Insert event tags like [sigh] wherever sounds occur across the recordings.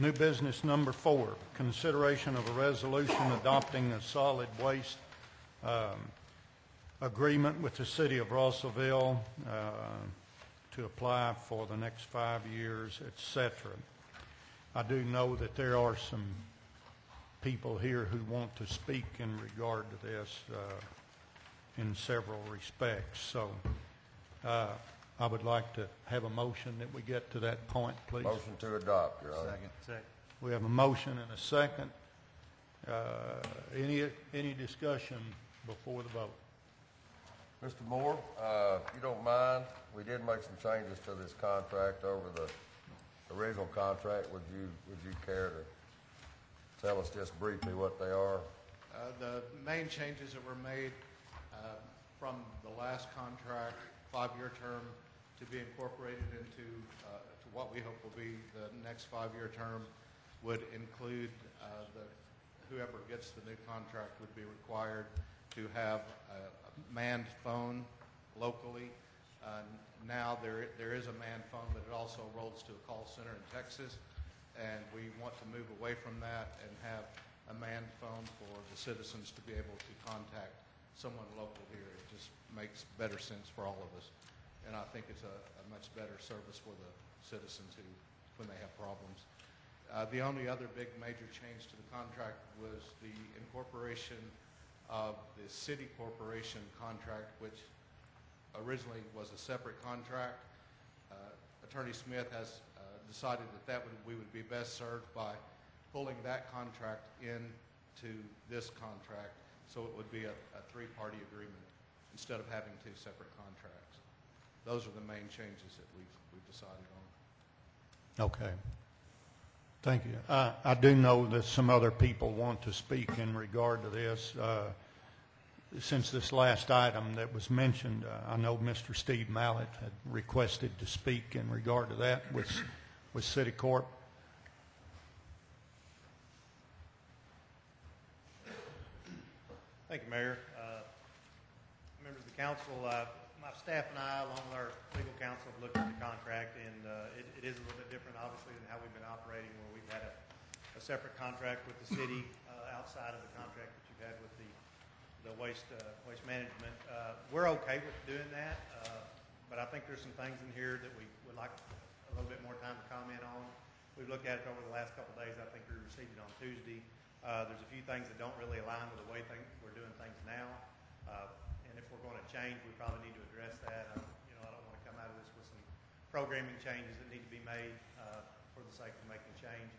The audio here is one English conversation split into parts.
New business number four, consideration of a resolution adopting a solid waste um, agreement with the city of Russellville uh, to apply for the next five years, et cetera. I do know that there are some people here who want to speak in regard to this uh, in several respects. So uh, I would like to have a motion that we get to that point, please. Motion to adopt, Your Honor. Second. We have a motion and a second. Uh, Any, any discussion before the vote? Mr. Moore, uh, if you don't mind, we did make some changes to this contract over the original contract. Would you, would you care to tell us just briefly what they are? Uh, The main changes that were made uh, from the last contract, five-year term, to be incorporated into uh, to what we hope will be the next five-year term, would include uh, the, whoever gets the new contract would be required to have a a manned phone locally. Uh, Now, there, there is a manned phone, but it also rolls to a call center in Texas, and we want to move away from that and have a manned phone for the citizens to be able to contact someone local here. It just makes better sense for all of us. And I think it's a, a much better service for the citizens who, when they have problems. Uh, the only other big major change to the contract was the incorporation of the city corporation contract, which originally was a separate contract. Uh, Attorney Smith has uh, decided that that would, we would be best served by pulling that contract into this contract, so it would be a, a three-party agreement instead of having two separate contracts. Those are the main changes that we've, we've decided on. Okay. Thank you. I I do know that some other people want to speak in regard to this. Uh, Since this last item that was mentioned, uh, I know Mr. Steve Mallett had requested to speak in regard to that with with City Corp. Thank you, Mayor. Uh, Members of the council, uh, my staff and I, along with our legal counsel, have looked at the contract, and uh, it it is a little bit different, obviously, than how we've been operating, where we've had a a separate contract with the city [laughs] uh, outside of the contract that you've had with the the waste uh, waste management. Uh, We're okay with doing that, uh, but I think there's some things in here that we would like a little bit more time to comment on. We've looked at it over the last couple of days. I think we received it on Tuesday. Uh, There's a few things that don't really align with the way thing, we're doing things now. Uh, if we're going to change, we probably need to address that. Uh, You know, I don't want to come out of this with some programming changes that need to be made uh, for the sake of making change.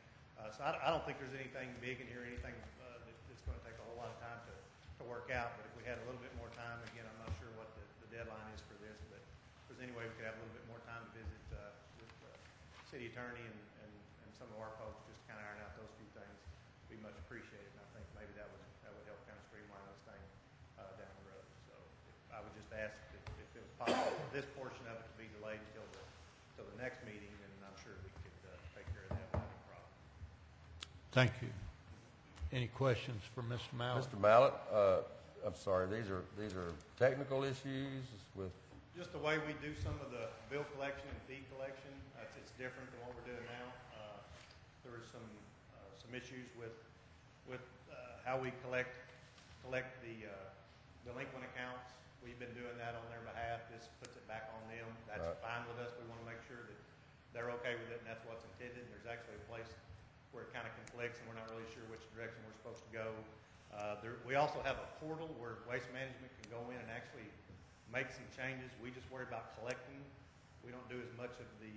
Uh, So I I don't think there's anything big in here, anything uh, that- that's going to take a whole lot of time to to work out. But if we had a little bit more time, again, I'm not sure what the the deadline is for this, but if there's any way we could have a little bit more time to visit uh, with the city attorney and and and some of our folks, just to kind of iron out those few things, be much appreciated. And I think maybe that would, that would help kind of streamline this thing uh, down the road. So I ask if if it was possible for this portion of it to be delayed until the, until the next meeting, and I'm sure we could uh, take care of that without any problem. Thank you. Any questions for Mr. Mallett? Mr. Mallett, uh, I'm sorry, these are, these are technical issues with, Just the way we do some of the bill collection and fee collection, uh, it's, it's different than what we're doing now. Uh, There was some, uh, some issues with, with uh, how we collect, collect the uh, delinquent accounts. We've been doing that on their behalf. This puts it back on them. That's Right. fine with us. We want to make sure that they're okay with it and that's what's intended. There's actually a place where it kind of conflicts and we're not really sure which direction we're supposed to go. Uh, there, we also have a portal where waste management can go in and actually make some changes. We just worry about collecting. We don't do as much of the,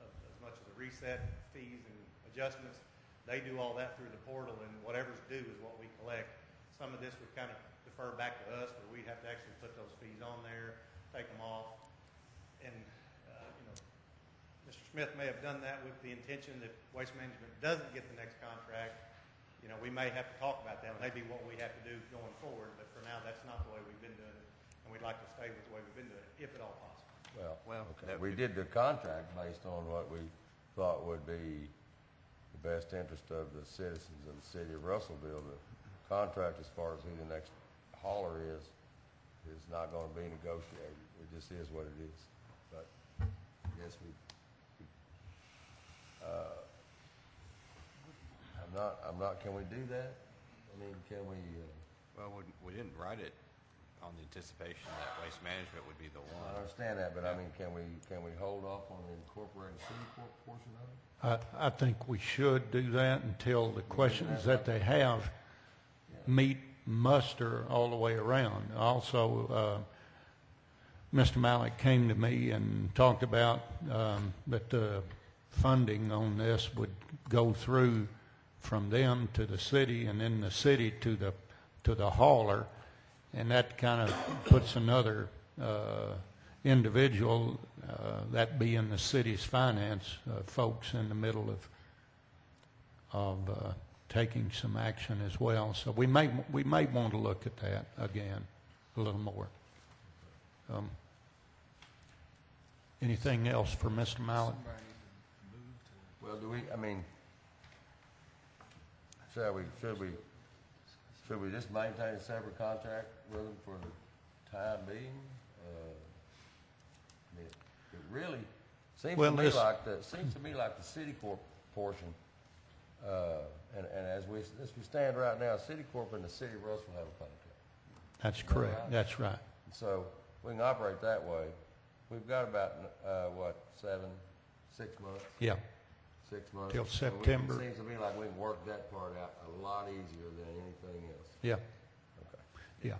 of, as much of the reset fees and adjustments. They do all that through the portal and whatever's due is what we collect. Some of this would kind of defer back to us where we have to actually put those fees on there, take them off. And, uh, you know, Mr. Smith may have done that with the intention that Waste Management doesn't get the next contract. You know, we may have to talk about that, maybe what we have to do going forward, but for now, that's not the way we've been doing it. And we'd like to stay with the way we've been doing it, if at all possible. well, Well, okay. that we did the contract based on what we thought would be the best interest of the citizens of the city of Russellville. The contract, as far as who the next hauler is, is not going to be negotiated. It just is what it is. But I guess we, we, uh, not, I'm not, can we do that? I mean, can we, uh, Well, we, we didn't write it on the anticipation that waste management would be the one. I one. understand that, but I mean, can we, can we hold off on the incorporated city por- portion of it? I, I think we should do that until the questions that they have meet muster all the way around. Also, uh, Mr. Malik came to me and talked about um, that the funding on this would go through from them to the city and then the city to the, to the hauler. And that kind of puts another uh, individual, uh, that being the city's finance uh, folks in the middle of, of uh, taking some action as well. So we may, we may want to look at that again a little more. Um, Anything else for Mr. Malik? Well, do we, I mean, shall we, should we, should we just maintain a separate contract with them for the time being? Uh, I mean, It really seems Well, to me like the, seems to me like the city corp portion, uh, and, and as we, as we stand right now, city corp and the city of Russell have a contract. That's correct, that's right. So we can operate that way. We've got about, uh, what, seven, six months? Yeah, Six months. Till And we- September. It seems to me like we can work that part out a lot easier than anything else. yeah, Okay. yeah.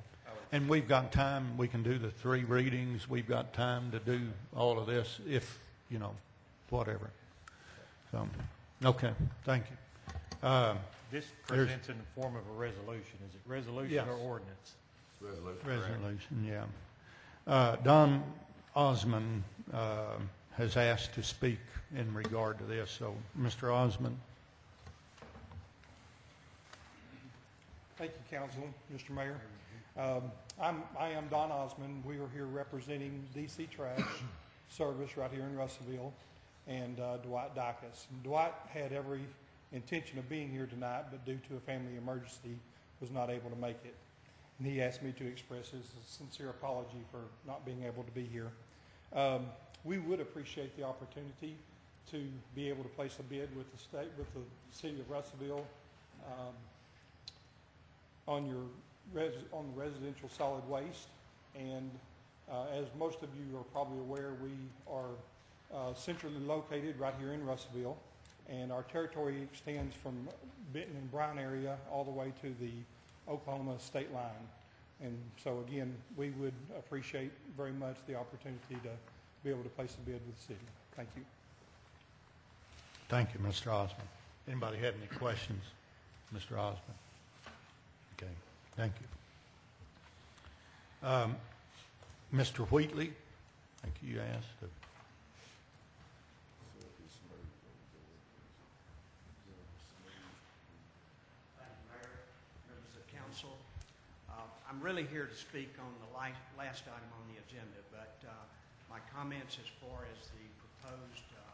And we've got time, we can do the three readings, we've got time to do all of this if, you know, whatever. So, okay, thank you. Uh, This There's- presents in the form of a resolution. Is it resolution Yes. or ordinance? Resolution. Resolution, yeah. Uh, Don Osmond uh, has asked to speak in regard to this, so, Mr. Osmond? Thank you, Council, Mr. Mayor. Um, I'm, I am Don Osmond. We are here representing DC Trash [coughs] Service right here in Russellville and uh, Dwight Dacus. Dwight had every intention of being here tonight, but due to a family emergency, was not able to make it. And he asked me to express his sincere apology for not being able to be here. Um, we would appreciate the opportunity to be able to place a bid with the state, with the city of Russellville, um, on your res, on residential solid waste. And uh, as most of you are probably aware, we are uh, centrally located right here in Russellville. And our territory extends from Benton and Bryant area all the way to the Oklahoma state line. And so again, we would appreciate very much the opportunity to be able to place a bid with the city. Thank you. Thank you, Mr. Osmond. Anybody have any questions, Mr. Osmond? Okay, thank you. Um, Mr. Wheatley, I think you asked. to- Thank you, Mayor, members of council. Uh, I'm really here to speak on the last item on the agenda, but uh, my comments as far as the proposed uh,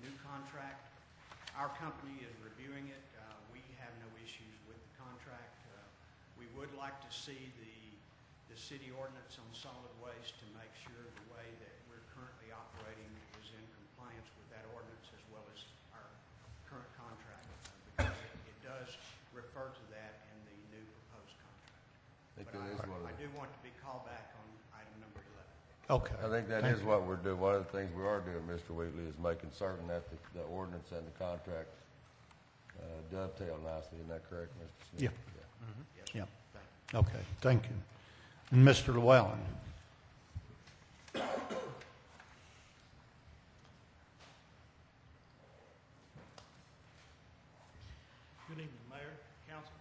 new contract, our company is reviewing it. Uh, We have no issues with the contract. Uh, We would like to see the, the city ordinance on solid waste to make sure the way that we're currently operating is in compliance with that ordinance as well as our current contract, uh, because it it does refer to that in the new proposed contract. I think But that is I, one I do want to be called back on item number 11. Okay. I think that thank is you. what we're doing. One of the things we are doing, Mr. Wheatley, is making certain that the, the ordinance and the contract uh, dovetail nicely. Isn't that correct, Mr. Smith? Yeah. Yes, Yeah. sir. Thank. Okay, thank you. And Mr. Llewellyn? Good evening, Mayor, Council.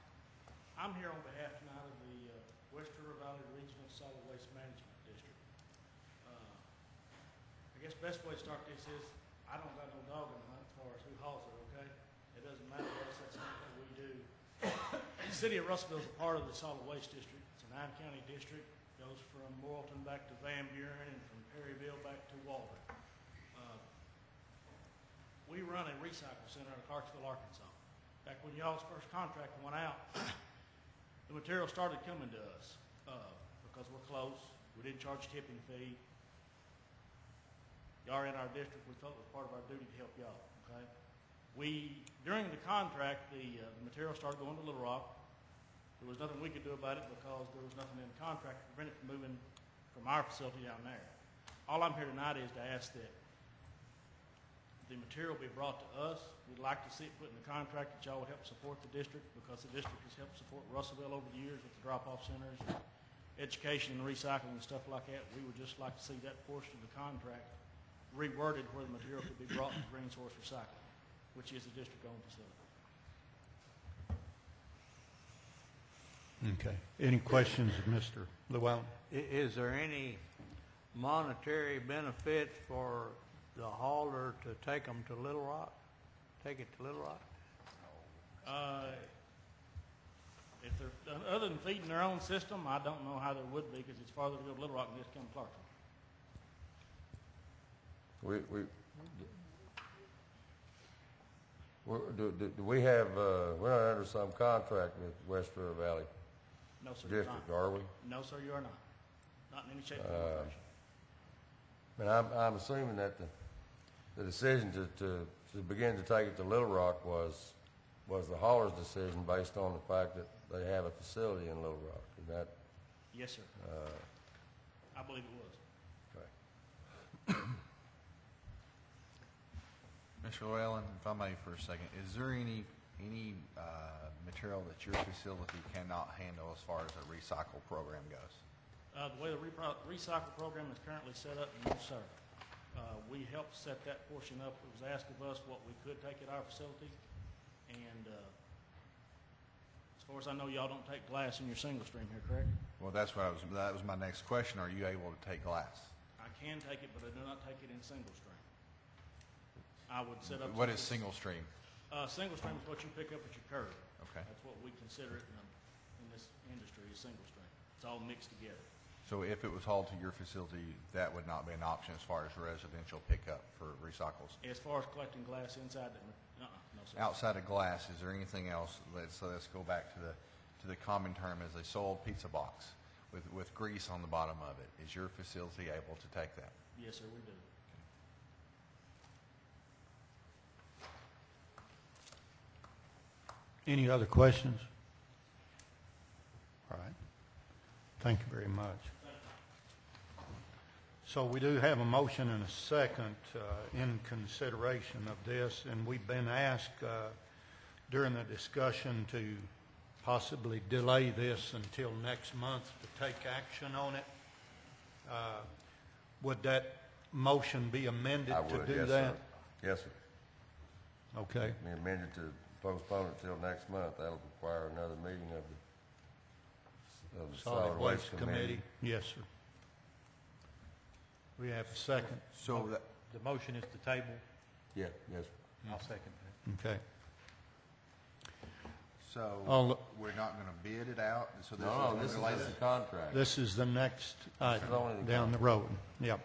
I'm here on behalf tonight of the uh, West River Valley Regional Solid Waste Management District. Uh, Guess best way to start this is, I don't got no dog in the hunt as far as who hauls it, okay? It doesn't matter to us, that's not what we do. The city of Russellville is a part of the solid waste district. It's a nine-county district, goes from Morrilton back to Van Buren and from Perryville back to Waldron. Uh, We run a recycle center in Clarksville, Arkansas. Back when y'all's first contract went out, [coughs] the material started coming to us, uh, because we're close, we didn't charge tipping fee. Y'all are in our district, we felt it was part of our duty to help y'all, okay? We during the contract, the, uh, material started going to Little Rock. There was nothing we could do about it because there was nothing in the contract to prevent it from moving from our facility down there. All I'm here tonight is to ask that the material be brought to us. We'd like to see it put in the contract that y'all would help support the district because the district has helped support Russellville over the years with the drop-off centers, education and recycling and stuff like that. We would just like to see that portion of the contract reworded where the material could be brought to Green Source Recycling, which is the district-owned facility. Okay. Any questions of Mr. Llewellyn? I- Is there any monetary benefit for the hauler to take them to Little Rock? Take it to Little Rock? Uh, If they're, other than feeding their own system, I don't know how there would be because it's farther to go to Little Rock than it is to come to Clarksville. We, we, we- do, do, do we have, uh, we're not under some contract with West River Valley No, sir, you're not. District, are we? No, sir, you are not. Not in any shape, form, Uh, or fashion. And I'm, I'm assuming that the, the decision to, to, to begin to take it to Little Rock was, was the hauler's decision based on the fact that they have a facility in Little Rock. Is that, Yes, sir. uh, I believe it was. okay. Mr. Llewellyn, if I may for a second, is there any, any, uh, material that your facility cannot handle as far as the recycle program goes? Uh, the way the repro- recycle program is currently set up, no, sir. Uh, we helped set that portion up. It was asked of us what we could take at our facility. And, uh, as far as I know, y'all don't take glass in your single stream here, correct? Well, that's what I was, that was my next question. Are you able to take glass? I can take it, but I do not take it in single stream. I would set up. What is single stream? Uh, single stream is what you pick up at your curb. Okay. That's what we consider it in, in this industry, is single stream. It's all mixed together. So if it was hauled to your facility, that would not be an option as far as residential pickup for recycles? As far as collecting glass inside the, uh-uh, no, sir. Outside of glass, is there anything else? Let's, so let's go back to the, to the common term as a sold pizza box with, with grease on the bottom of it. Is your facility able to take that? Yes, sir, we do. Any other questions? All right. Thank you very much. So we do have a motion and a second uh, in consideration of this, and we've been asked uh, during the discussion to possibly delay this until next month to take action on it. Uh, Would that motion be amended I to would, do yes, that? sir. Yes, sir. Okay. Be amended to postpone it till next month. That'll require another meeting of the, of the Solid Waste Committee? Yes, sir. We have a second. So that, The motion is to table. Yeah, yes. I'll second that. Okay. so oh, All- we're not going to bid it out? So this No, is this is gonna just a the- contract. This is the next item only the down the road. Yep,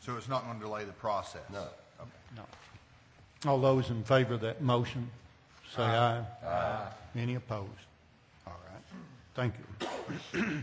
So it's not going to delay the process? No. Okay. no. All those in favor of that motion, say aye. Aye. Any opposed? All right. Thank you.